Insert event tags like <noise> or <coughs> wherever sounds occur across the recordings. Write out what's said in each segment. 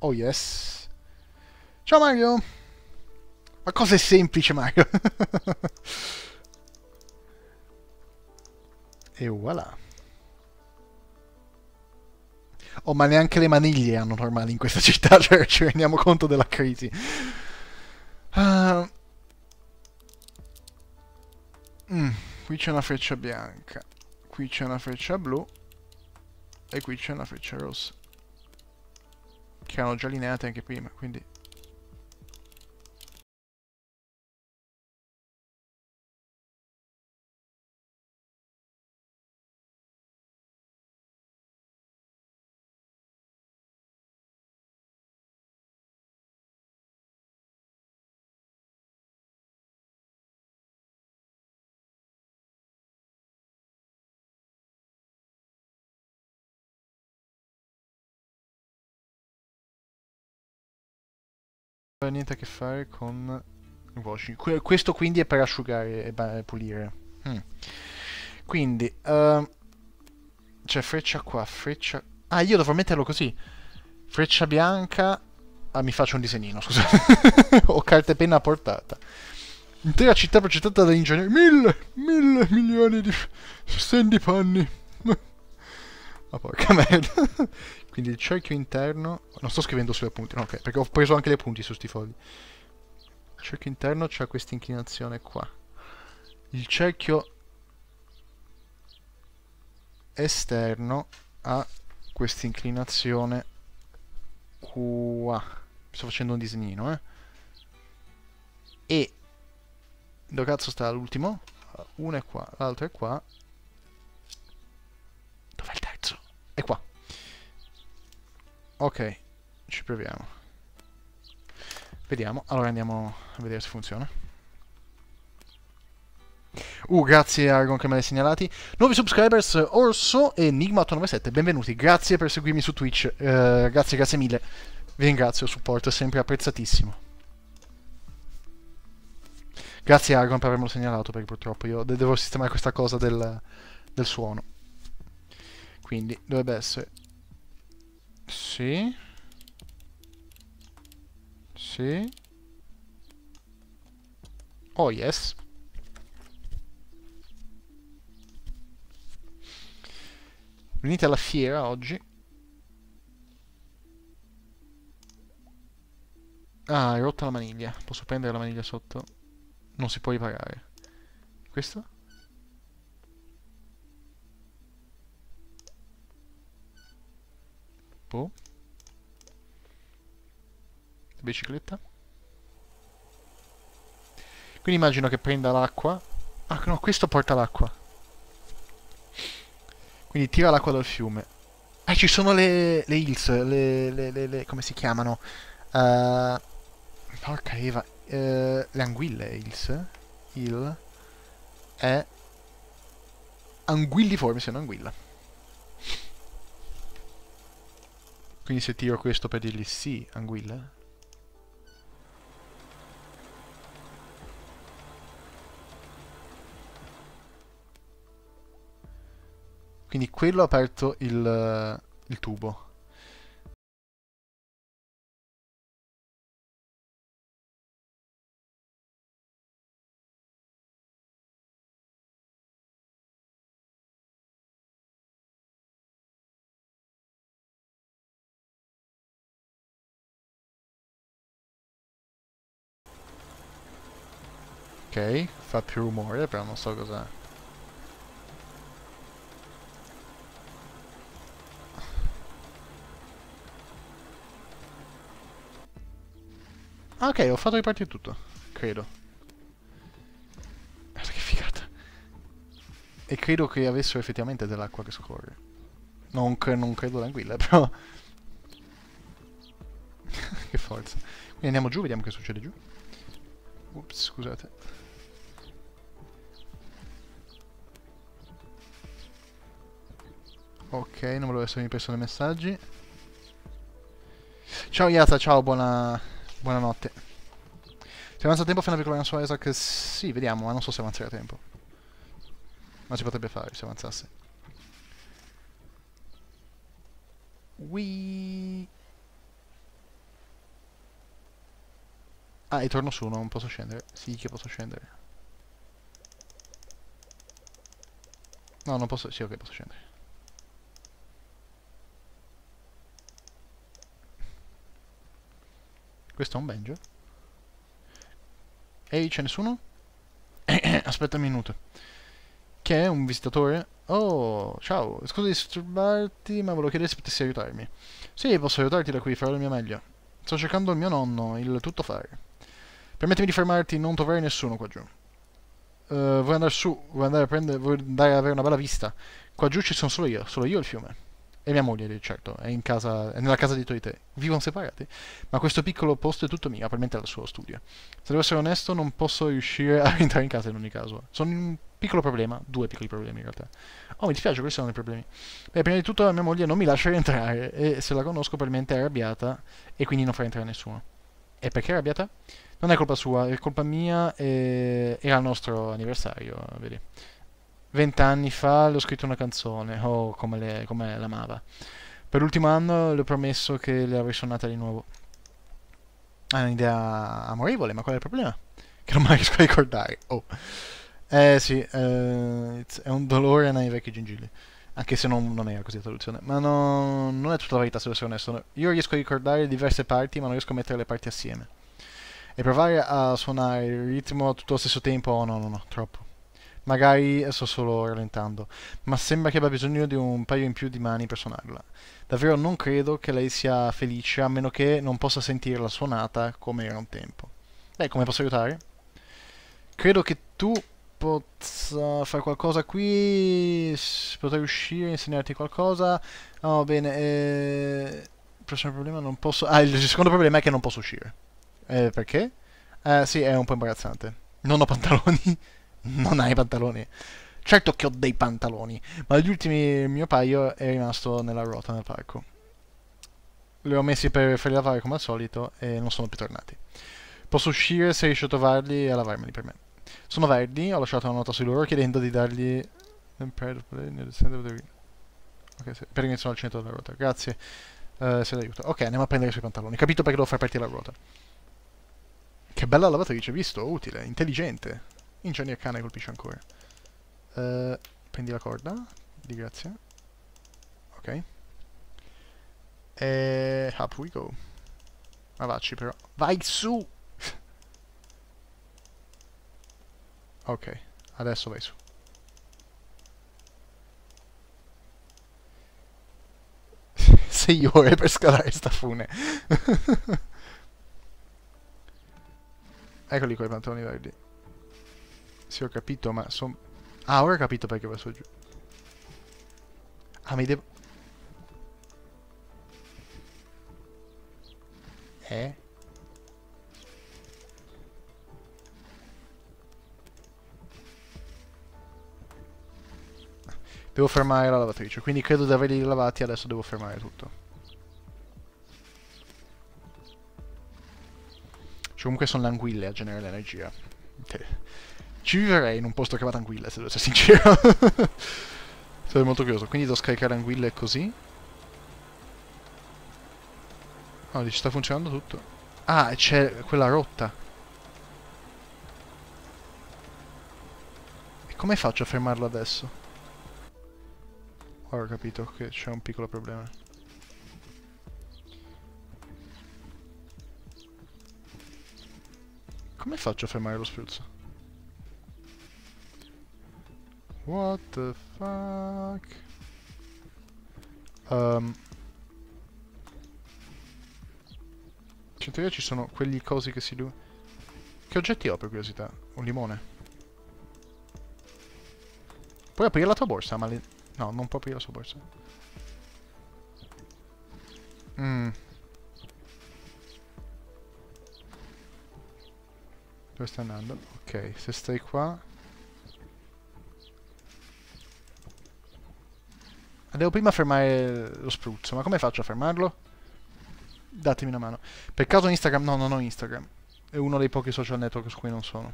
Oh yes. Ciao Mario! Ma cosa è semplice Mario? <laughs> e voilà. Oh, ma neanche le maniglie hanno normali in questa città, <laughs> cioè ci rendiamo conto della crisi. Uh... Mm, qui c'è una freccia bianca, qui c'è una freccia blu e qui c'è una freccia rossa. Che erano già lineate anche prima, quindi... niente a che fare con washing. questo quindi è per asciugare e pulire. Hmm. Quindi, uh, c'è freccia qua, freccia... Ah, io dovrò metterlo così. Freccia bianca... Ah, mi faccio un disegnino, scusate. <laughs> Ho carta e penna a portata. Intera città progettata da ingegneri. Mille, mille milioni di stendi panni. Ma porca <laughs> merda. Quindi il cerchio interno... Non sto scrivendo sui appunti, no, ok, perché ho preso anche gli appunti su sti fogli. Il cerchio interno c'ha questa inclinazione qua. Il cerchio esterno ha questa inclinazione qua. Sto facendo un disegnino, eh. E dove cazzo sta l'ultimo? Uno è qua, l'altro è qua. È qua. Ok, ci proviamo. Vediamo, allora andiamo a vedere se funziona. Uh, grazie Argon che me l'hai segnalati. Nuovi subscribers, Orso e Enigma897, benvenuti. Grazie per seguirmi su Twitch. Uh, grazie, grazie mille. Vi ringrazio, il supporto è sempre apprezzatissimo. Grazie Argon per avermelo segnalato, perché purtroppo io devo sistemare questa cosa del, del suono. Quindi dovrebbe essere sì. Sì. Oh yes. Venite alla fiera oggi. Ah, hai rotta la maniglia. Posso prendere la maniglia sotto? Non si può riparare. Questo? Boh. Bicicletta. Quindi immagino che prenda l'acqua. Ah no, questo porta l'acqua. Quindi tira l'acqua dal fiume. Ah, ci sono le, le hills, le, le, le, le come si chiamano? Uh, porca Eva. Uh, le anguille hills. Hill. È... Anguilliforme, se non anguilla. Quindi se tiro questo per dirgli sì, anguilla. Quindi quello ha aperto il, il tubo. Fa più rumore, però non so cos'è. Ah, ok, ho fatto ripartire tutto, credo. Guarda che figata. E credo che avessero effettivamente dell'acqua che scorre. Non, cre non credo l'anguilla, <laughs> però... che forza. Quindi andiamo giù, vediamo che succede giù. Ups, scusate. Ok, non volevo essermi preso dei messaggi. Ciao Yata, ciao, buona... buonanotte. Se avanza tempo fai una piccola su Isaac? Sì, vediamo, ma non so se avanzerà tempo. Ma si potrebbe fare se avanzasse. Wii... Ah, e torno su, non posso scendere. Sì che posso scendere. No, non posso... Sì, ok, posso scendere. Questo è un banjo. Ehi, c'è nessuno? <coughs> Aspetta un minuto. Che è un visitatore? Oh, ciao, scusa di disturbarti, ma volevo chiedere se potessi aiutarmi. Sì, posso aiutarti da qui, farò il mio meglio. Sto cercando il mio nonno, il tuttofare. Permettimi di fermarti, non troverai nessuno qua giù. Uh, vuoi andare su, vuoi andare a prendere, vuoi andare ad avere una bella vista? Qua giù ci sono solo io, solo io e il fiume. E mia moglie, certo, è, casa, è nella casa di Toite. Vivono separati. Ma questo piccolo posto è tutto mio, probabilmente è il suo studio. Se devo essere onesto, non posso riuscire a <laughs> entrare in casa in ogni caso. Sono un piccolo problema, due piccoli problemi in realtà. Oh, mi dispiace, questi sono i problemi. Beh, prima di tutto mia moglie non mi lascia <laughs> rientrare e se la conosco probabilmente è arrabbiata e quindi non fa entrare nessuno. E perché è arrabbiata? Non è colpa sua, è colpa mia e era il nostro anniversario, vedi. Vent'anni fa le ho scritto una canzone, oh, come, le, come l'amava. Per l'ultimo anno le ho promesso che le avrei suonata di nuovo. È un'idea amorevole, ma qual è il problema? Che non la riesco a ricordare. Oh. Eh sì, eh, è un dolore nei vecchi gingilli. Anche se non, non era così la traduzione. Ma no, non è tutta la verità, se devo essere onesto. Io riesco a ricordare diverse parti, ma non riesco a mettere le parti assieme. E provare a suonare il ritmo tutto allo stesso tempo, oh no, no, no, troppo. Magari sto solo rallentando, ma sembra che abbia bisogno di un paio in più di mani per suonarla. Davvero non credo che lei sia felice a meno che non possa sentirla suonata come era un tempo. Beh, come posso aiutare? Credo che tu possa fare qualcosa qui, potrei uscire, insegnarti qualcosa. Oh, bene, eh... il prossimo problema non posso... Ah, il secondo problema è che non posso uscire. Eh, perché? Eh, sì, è un po' imbarazzante. Non ho pantaloni. <laughs> non hai pantaloni. Certo che ho dei pantaloni, ma gli ultimi mio paio è rimasto nella ruota nel parco. Li ho messi per farli lavare come al solito e non sono più tornati. Posso uscire se riesco a trovarli e a lavarmeli per me. Sono verdi, ho lasciato una nota su loro chiedendo di dargli... Ok, sì, per iniziare al centro della ruota. Grazie, uh, se l'aiuto. Ok, andiamo a prendere i suoi pantaloni. Capito perché devo far partire la ruota. Che bella lavatrice, visto? Utile, intelligente. Il cane colpisce ancora. Uh, prendi la corda. Di grazie. Ok. E... Up we go. Ma vacci però. Vai su! <laughs> ok. Adesso vai su. <laughs> Sei ore per scalare sta fune. <laughs> Eccoli qua i pantaloni verdi. Sì, ho capito, ma sono... Ah, ora ho capito perché va su giù. Ah, mi devo... Eh? Devo fermare la lavatrice, quindi credo di averli lavati, adesso devo fermare tutto. Cioè, comunque sono le anguille a generare l'energia. Ci viverei in un posto che va tranquilla, se devo essere sincero. <laughs> Sono molto curioso. Quindi devo scaricare anguille così. Oh, ci sta funzionando tutto. Ah, c'è quella rotta. E come faccio a fermarlo adesso? Ora ho capito che c'è un piccolo problema. Come faccio a fermare lo spruzzo? What the fuck? Um, in teoria ci sono quegli cosi che si... Che oggetti ho per curiosità? Un limone. Puoi aprire la tua borsa, ma... Le... No, non può aprire la sua borsa. Mmm. Dove stai andando? Ok, se stai qua... Devo prima fermare lo spruzzo, ma come faccio a fermarlo? Datemi una mano. Per caso Instagram? No, non ho Instagram. È uno dei pochi social network su cui non sono.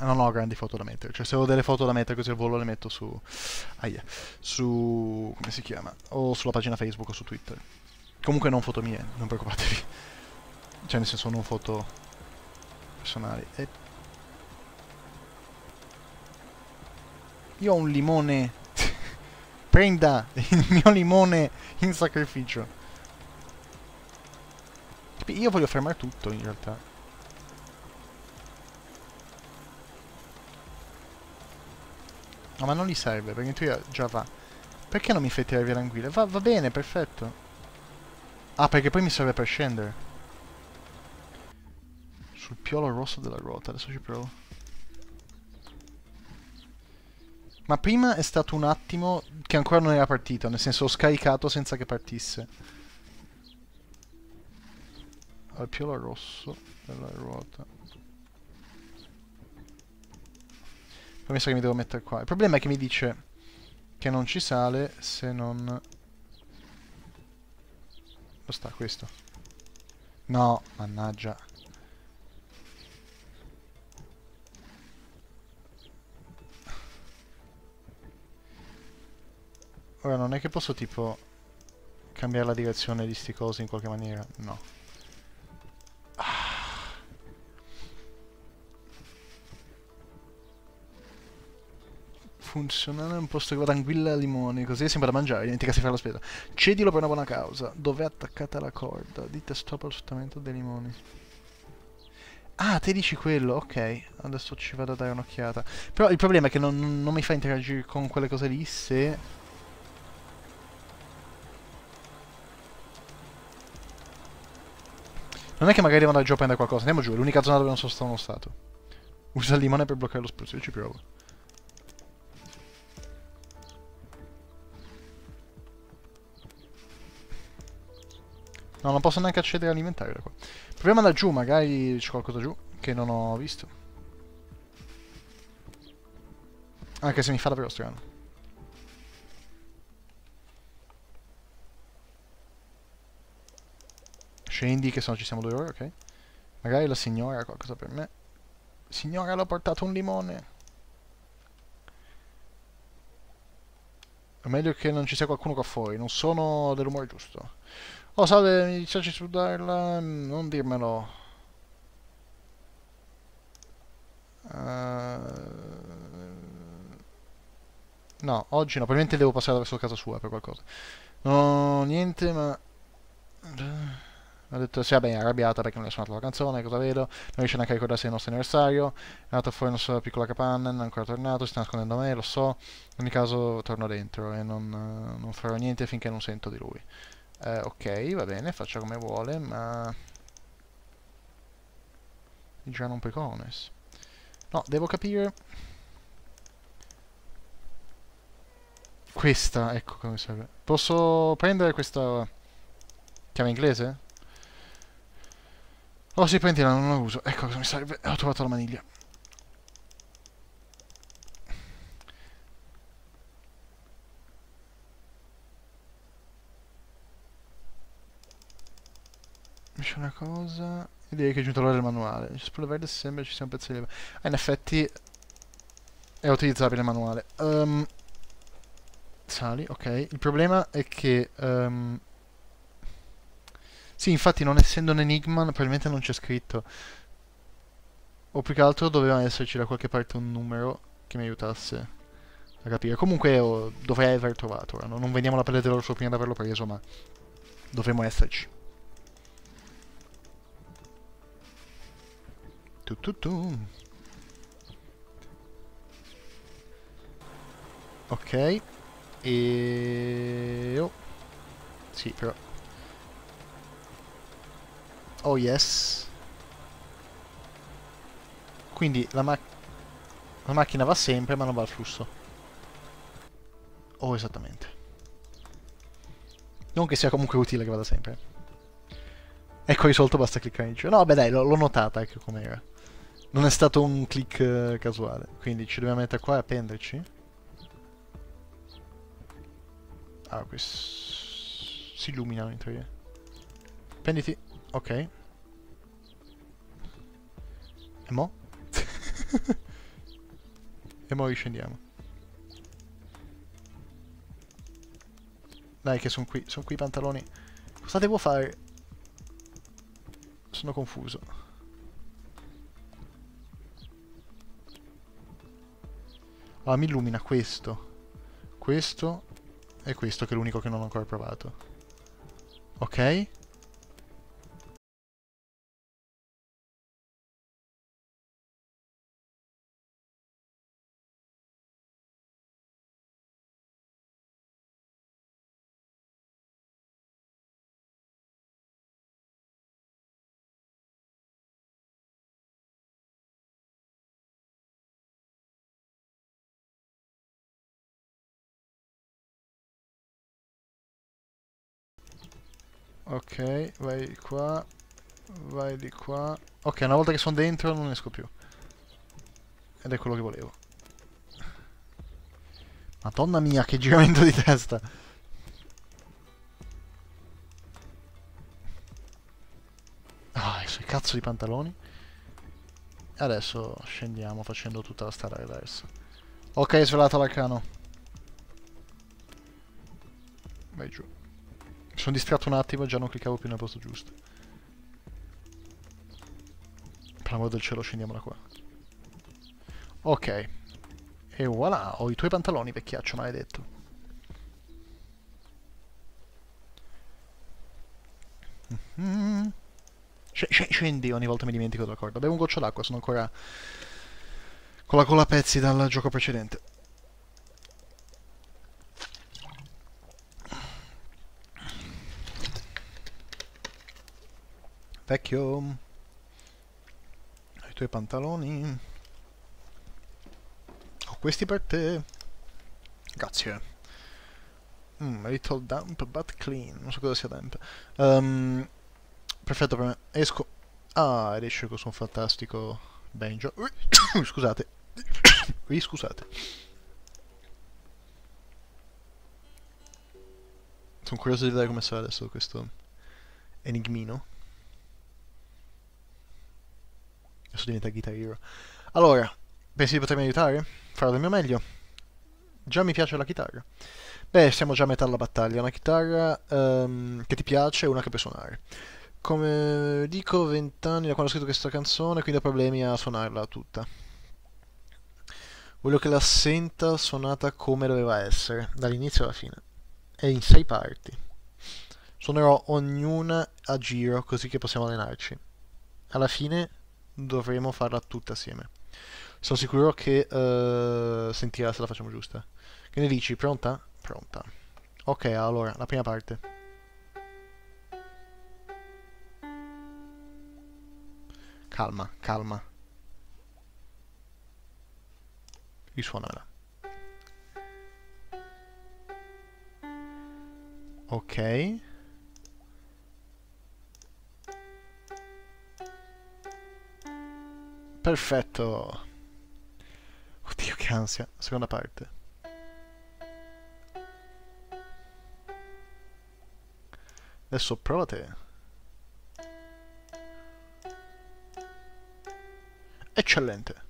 Non ho grandi foto da mettere. Cioè, se ho delle foto da mettere così al volo le metto su... Aia. Su... come si chiama? O sulla pagina Facebook o su Twitter. Comunque non foto mie, non preoccupatevi. <laughs> Cioè nel senso non foto personali. E... Io ho un limone. Prenda il mio limone in sacrificio. Io voglio fermare tutto in realtà. No, ma non gli serve, perché teoria già va. Perché non mi fai tirare via l'anguilla? Va, va bene, perfetto. Ah, perché poi mi serve per scendere. Sul piolo rosso della ruota, adesso ci provo. Ma prima è stato un attimo che ancora non era partito, nel senso ho scaricato senza che partisse. Al piolo rosso della ruota. Sa che mi devo mettere qua. Il problema è che mi dice che non ci sale se non... Dove sta questo? No, mannaggia. Ora non è che posso tipo cambiare la direzione di sti cosi in qualche maniera? No. funzionare un posto che vada anguilla e limoni, così è sempre da mangiare, dimentica si fa la spesa. Cedilo per una buona causa. Dov'è attaccata la corda? Dite stop allo sfruttamento dei limoni. Ah, te dici quello, ok. Adesso ci vado a dare un'occhiata. Però il problema è che non, non mi fa interagire con quelle cose lì se... Non è che magari devo andare giù a prendere qualcosa. Andiamo giù, è l'unica zona dove non sono stato. Usa il limone per bloccare lo spruzzo, io ci provo. No, non posso neanche accedere all'inventario da qua. Proviamo da giù, magari c'è qualcosa giù che non ho visto. Anche se mi fa davvero strano. Scendi che se no ci siamo due ore, ok. Magari la signora ha qualcosa per me. Signora, l'ho portato un limone. È meglio che non ci sia qualcuno qua fuori, non sono dell'umore giusto. Oh salve, mi dispiace studiarla, non dirmelo. Uh... No, oggi no, probabilmente devo passare verso casa sua per qualcosa. No, niente, ma... Ha detto, sì, vabbè, arrabbiata perché non le ha suonato la canzone, cosa vedo? Non riesce neanche a ricordarsi del nostro anniversario. È andato fuori nella sua piccola capanna, non è ancora tornato, si sta nascondendo a me, lo so. In ogni caso torno dentro e non, non farò niente finché non sento di lui. Eh, ok, va bene, faccia come vuole, ma... Già non pecones. No, devo capire... Questa, ecco come serve. Posso prendere questa chiave inglese? Oh sì, prendila, non la uso. Ecco cosa mi serve. Ho trovato la maniglia. C'è una cosa... Direi che è giunto l'ora del manuale. Spollo verde sembra ci sia un pezzo di leva. Ah, in effetti... È utilizzabile il manuale. Um, sali, ok. Il problema è che... Um, sì, infatti non essendo un enigma probabilmente non c'è scritto. O più che altro doveva esserci da qualche parte un numero che mi aiutasse a capire. Comunque oh, dovrei aver trovato. Non, non vediamo la pelle dell'orso prima di averlo preso, ma dovremmo esserci. Tu, tu, tu. Ok. E... Oh. Sì, però... Oh yes. Quindi la, ma la macchina va sempre ma non va al flusso. Oh, esattamente. Non che sia comunque utile che vada sempre. Ecco risolto, basta cliccare in giro. No, beh dai, l'ho notata, ecco com'era. Non è stato un click uh, casuale. Quindi ci dobbiamo mettere qua e appenderci. Ah, questi si illuminano in teoria. Appenditi. Ok. E mo? <laughs> e mo riscendiamo. Dai che sono qui, sono qui i pantaloni. Cosa devo fare? Sono confuso. Allora, mi illumina questo, questo e questo che è l'unico che non ho ancora provato. Ok? Ok, vai qua, vai di qua. Ok, una volta che sono dentro non esco più. Ed è quello che volevo. Madonna mia, che giramento di testa! Ah, i suoi cazzo di pantaloni. Adesso scendiamo facendo tutta la strada reversa. Ok, svelato l'arcano. Vai giù. Mi sono distratto un attimo e già non cliccavo più nel posto giusto. Per l'amor del cielo scendiamo da qua. Ok. E voilà, ho i tuoi pantaloni, vecchiaccio maledetto. -hmm. Scendi, ogni volta mi dimentico della corda. Bevo un goccio d'acqua, sono ancora con la cola a pezzi dal gioco precedente. Vecchio. I tuoi pantaloni. Ho questi per te. Grazie. Mm, little damp but clean. Non so cosa sia damp. Um, perfetto per me. Esco. Ah, ed esce questo un fantastico banjo. <coughs> scusate. <coughs> Ui, scusate. Sono curioso di vedere come sarà adesso questo enigmino. Adesso diventa Guitar Hero. Allora, pensi di potermi aiutare? Farò del mio meglio. Già mi piace la chitarra. Beh, siamo già a metà della battaglia. Una chitarra um, che ti piace e una che puoi suonare. Come dico, vent'anni da quando ho scritto questa canzone, quindi ho problemi a suonarla tutta. Voglio che la senta suonata come doveva essere, dall'inizio alla fine. E in sei parti. Suonerò ognuna a giro, così che possiamo allenarci. Alla fine dovremo farla tutta assieme. Sono sicuro che uh, sentirà se la facciamo giusta. Che ne dici? Pronta? Pronta. Ok, allora, la prima parte. Calma, calma. Risuonamela. Ok. Perfetto. Oddio che ansia. Seconda parte. Adesso prova te. Eccellente.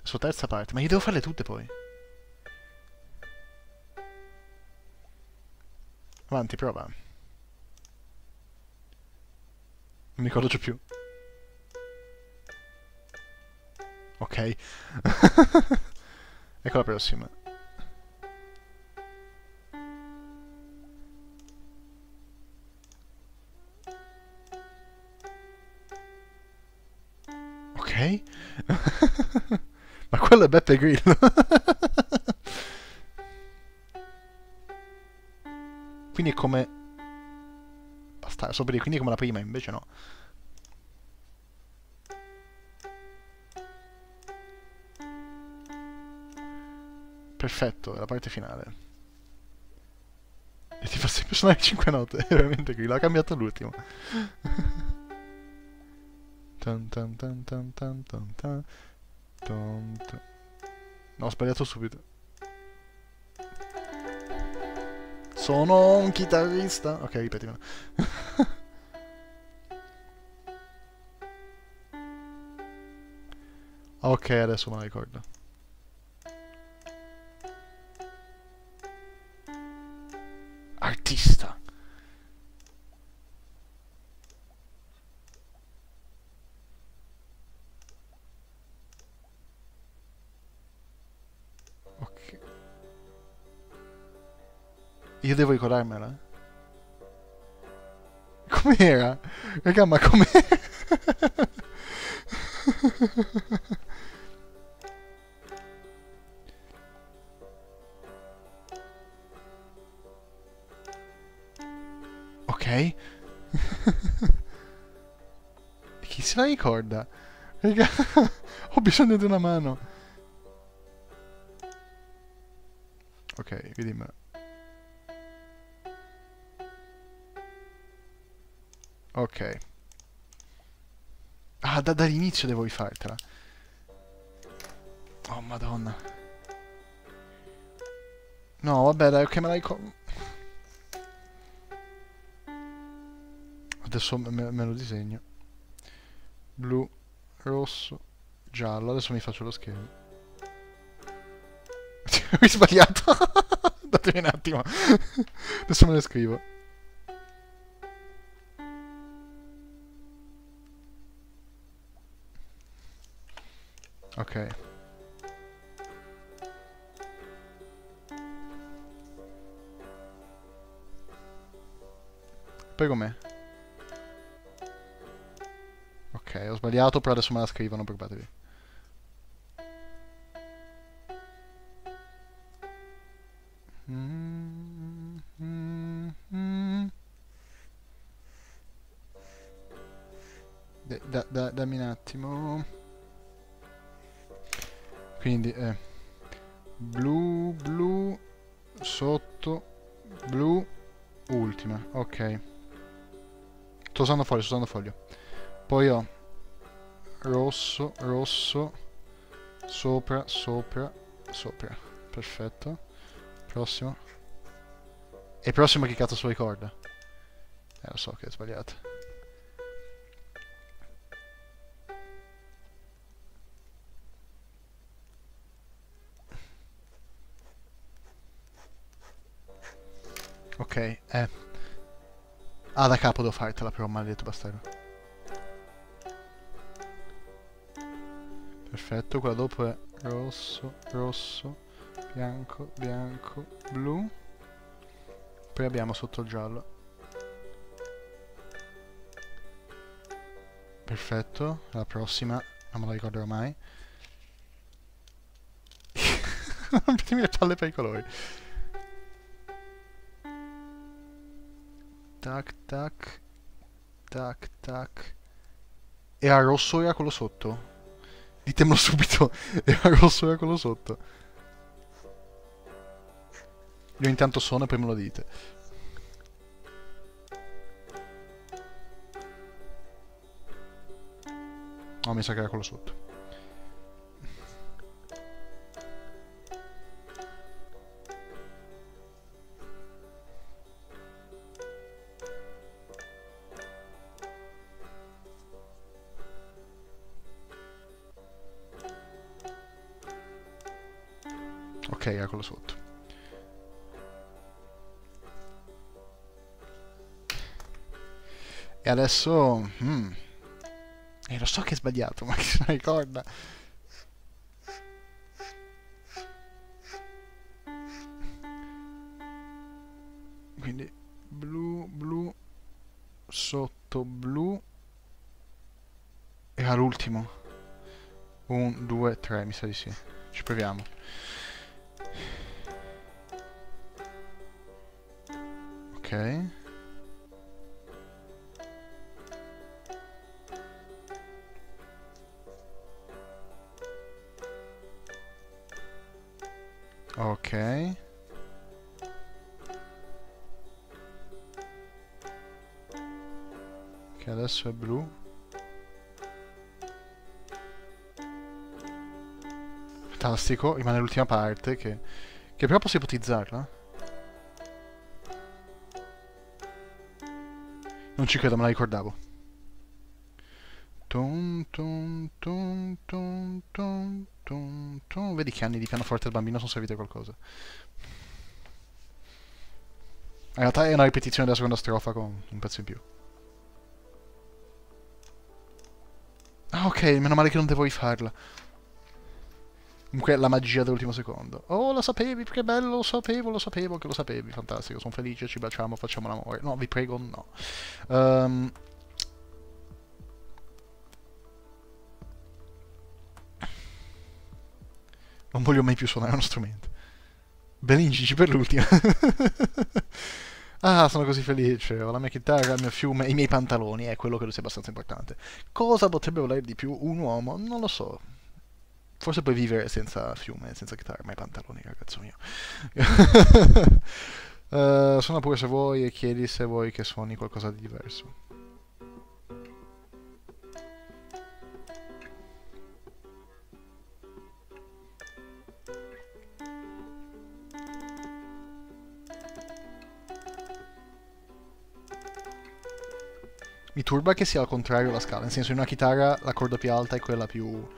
Adesso terza parte. Ma io devo farle tutte poi. Avanti, prova. Non mi ricordo più. Ok. <laughs> ecco la prossima. Ok. <laughs> Ma quello è Beppe Grillo. <laughs> quindi è come... Basta, so per quindi è come la prima, invece no. perfetto, è la parte finale. E ti fa sempre suonare 5 note, è <laughs> veramente qui, l'ha cambiato <laughs> tan. No, ho sbagliato subito. Sono un chitarrista. Ok, ripetimelo. <laughs> ok, adesso me la ricordo. artista. Ok. Io devo ricordarmela? Eh? Com'era? Raga, ma com'era? <laughs> <laughs> Chi se la ricorda? Raga, <laughs> ho bisogno di una mano. Ok, vediamo. Ok. Ah, da, dall'inizio devo rifartela. Oh, madonna. No, vabbè, dai, ok, me la ricordo. Adesso me, me lo disegno. Blu, rosso, giallo. Adesso mi faccio lo schermo. <laughs> Ho sbagliato. <laughs> Datemi un attimo. Adesso me lo scrivo. Ok. Poi com'è? Ho sbagliato, però adesso me la scrivono, preoccupatevi. Da, da, dammi un attimo. Quindi eh, blu, blu, sotto, blu, ultima. Ok. Sto usando foglio, sto usando foglio. Poi ho rosso, rosso, sopra, sopra, sopra. Perfetto. Prossimo. E prossimo che cazzo suo ricorda? Eh, lo so che è sbagliato. Ok, eh. Ah, da capo devo fartela però, maledetto bastardo. Perfetto, qua dopo è rosso, rosso, bianco, bianco, blu. Poi abbiamo sotto il giallo. Perfetto, la prossima non me la ricorderò mai. <laughs> Rompetemi le palle per i colori. Tac, tac. Tac, tac. Era rosso o era quello sotto? Ditemelo subito. Era rosso era quello sotto? Io intanto sono e poi me lo dite. No, mi sa che era quello sotto. Ok, quello sotto. E adesso... Hmm. E lo so che è sbagliato, <laughs> ma chi se ne ricorda? Quindi blu, blu, sotto blu. Era l'ultimo. Un, due, tre, mi sa di sì. Ci proviamo. Ok. Ok. Che adesso è blu. Fantastico, rimane l'ultima parte che... Che però posso ipotizzarla. Non ci credo, me la ricordavo. Tum, tum, tum, tum, tum, tum, tum. Vedi che anni di pianoforte al bambino sono serviti a qualcosa. In realtà è una ripetizione della seconda strofa con un pezzo in più. Ah ok, meno male che non devo rifarla. Comunque la magia dell'ultimo secondo. Oh, lo sapevi, che bello, lo sapevo, lo sapevo che lo sapevi. Fantastico, sono felice, ci baciamo, facciamo l'amore. No, vi prego, no. Um, non voglio mai più suonare uno strumento. Benincici per l'ultima. <laughs> ah, sono così felice. Ho la mia chitarra, il mio fiume, i miei pantaloni. È quello credo sia abbastanza importante. Cosa potrebbe voler di più un uomo? Non lo so. Forse puoi vivere senza fiume, senza chitarra, ma i pantaloni, ragazzo mio. uh, <laughs> suona pure se vuoi e chiedi se vuoi che suoni qualcosa di diverso. Mi turba che sia al contrario la scala, nel senso in una chitarra la corda più alta è quella più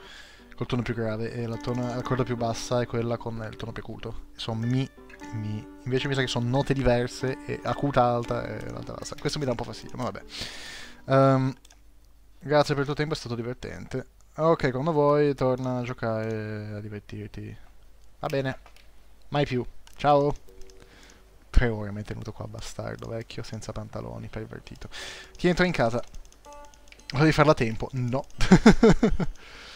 col tono più grave e la, tono, la corda più bassa è quella con il tono più acuto. Sono mi, mi. Invece mi sa che sono note diverse e acuta alta e l'alta bassa. Questo mi dà un po' fastidio, ma vabbè. Um, grazie per il tuo tempo, è stato divertente. Ok, quando vuoi torna a giocare, a divertirti. Va bene. Mai più. Ciao tre ore mi è tenuto qua bastardo vecchio senza pantaloni pervertito ti entro in casa volevi farla a tempo no <laughs>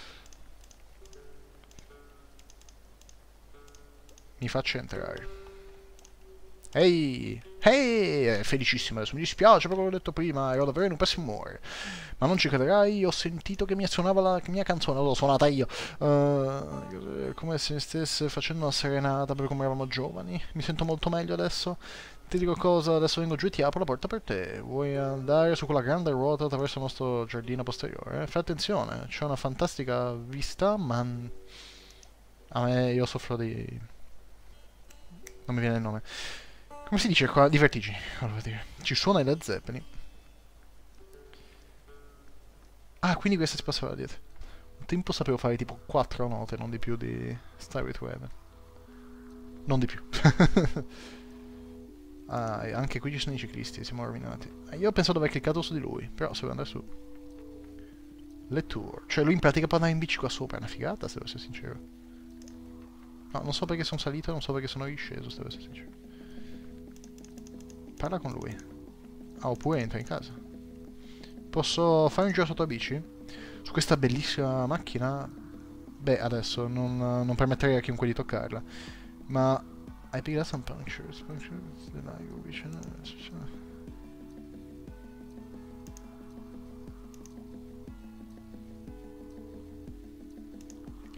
mi faccio entrare Ehi, ehi, felicissimo adesso, mi dispiace per quello che ho detto prima, ero davvero in un pessimo umore. Ma non ci crederai, ho sentito che mi suonava la mia canzone, l'ho suonata io. Uh, come se mi stesse facendo una serenata per come eravamo giovani. Mi sento molto meglio adesso. Ti dico cosa, adesso vengo giù e ti apro la porta per te. Vuoi andare su quella grande ruota attraverso il nostro giardino posteriore? Fai attenzione, c'è una fantastica vista, ma... A me, io soffro di... Non mi viene il nome. Come si dice qua? Di vertigini. Allora, dire. Ci suona il Led Zeppelin. Ah, quindi questa si passava dietro. Un tempo sapevo fare tipo 4 note, non di più di Starway to Heaven. Non di più. <laughs> ah, anche qui ci sono i ciclisti, siamo rovinati. Ah, io ho pensato di aver cliccato su di lui, però se devo andare su. Le tour. Cioè lui in pratica può andare in bici qua sopra, è una figata se devo essere sincero. No, non so perché sono salito, non so perché sono risceso, essere sincero. Parla con lui. Ah, oppure entra in casa. Posso fare un giro sotto la bici? Su questa bellissima macchina? Beh, adesso non, non permetterei a chiunque di toccarla. Ma... I picked up some punctures. Punctures, then I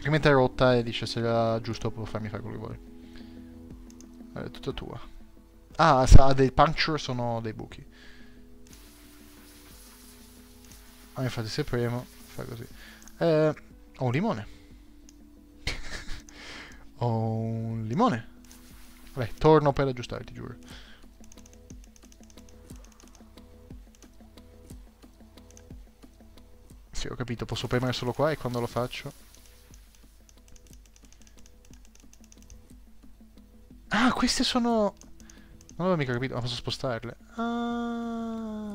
Altrimenti è rotta e dice se era giusto può farmi fare quello che vuoi. È tutta tua. Ah, sa, dei puncture sono dei buchi. Ah, infatti se premo, fa così. Eh, ho un limone. <laughs> ho un limone. Vabbè, torno per aggiustare, ti giuro. Sì, ho capito, posso premere solo qua e quando lo faccio... queste sono... Non avevo mica capito, ma posso spostarle? Ah.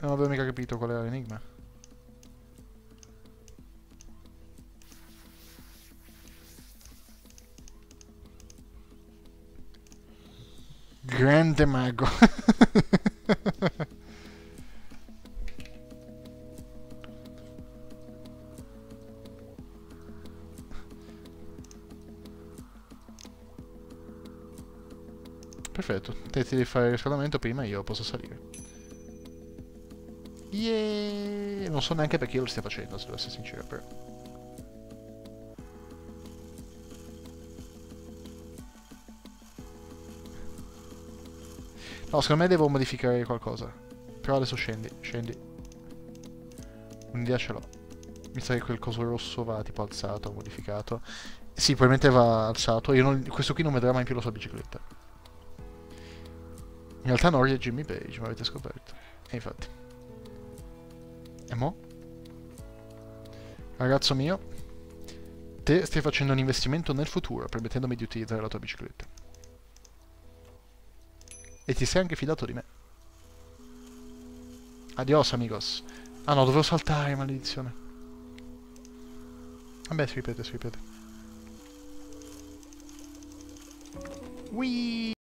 Non avevo mica capito qual era l'enigma. Grande mago. <laughs> Perfetto, te ti devi fare il riscaldamento prima io posso salire. Yeah! Non so neanche perché io lo stia facendo, se devo essere sincero, però. No, secondo me devo modificare qualcosa. Però adesso scendi, scendi. Un'idea ce l'ho. Mi sa che quel coso rosso va tipo alzato, modificato. Sì, probabilmente va alzato. Non, questo qui non vedrà mai più la sua bicicletta. In realtà Nori è Jimmy Page, ma avete scoperto. E infatti. E mo? Ragazzo mio, te stai facendo un investimento nel futuro, permettendomi di utilizzare la tua bicicletta. E ti sei anche fidato di me. Adios, amigos. Ah no, dovevo saltare, maledizione. Vabbè, si ripete, si ripete. Whee!